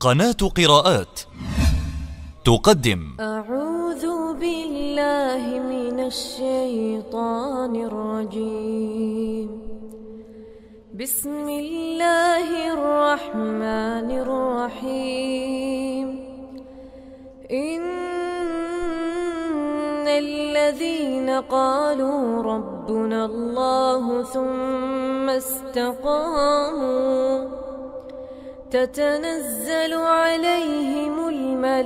قناة قراءات. تقدم. أعوذ بالله من الشيطان الرجيم. بسم الله الرحمن الرحيم. إن الذين قالوا ربنا الله ثم استقاموا تتنزل عليهم الملائكة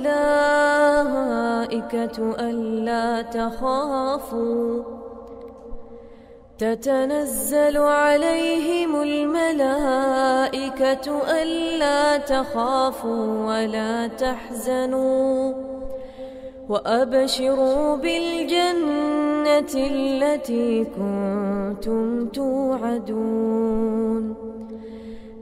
ألا تخافوا. تتنزل عليهم الملائكة ألا تخافوا ولا تحزنوا. وأبشروا بالجنة التي كنتم توعدون.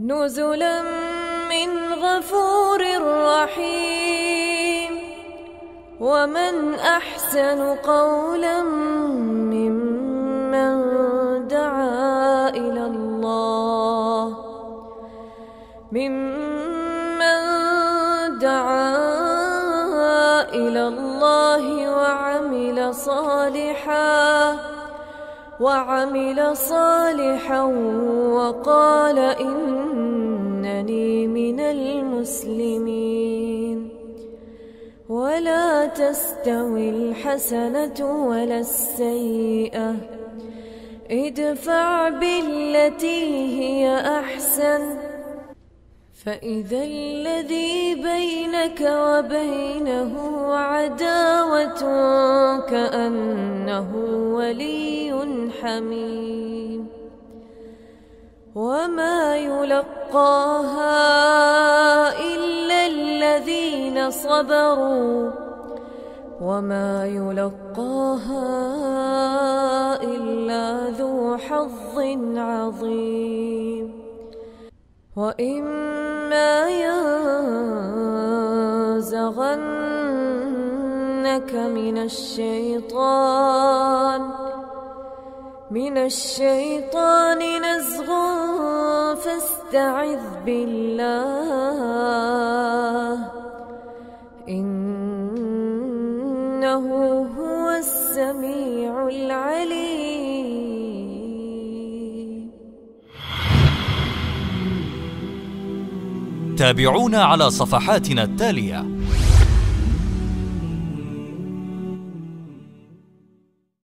نزلا من غفور رحيم. ومن أحسن قولا ممن دعا إلى الله. ممن دعا إلى الله وعمل صالحا. وعمل صالحا وقال إنني من المسلمين. ولا تستوي الحسنة ولا السيئة. ادفع بالتي هي أحسن. فإذا الذي بينك وبينه عداوة كأنه ولي حميم. وما يلقاها إلا الذين صبروا. وما يلقاها إلا ذو حظ عظيم. وإما ينزغنك من الشيطان من الشيطان نزغ فاستعذ بالله إنه هو السميع العليم. تابعونا على صفحاتنا التالية.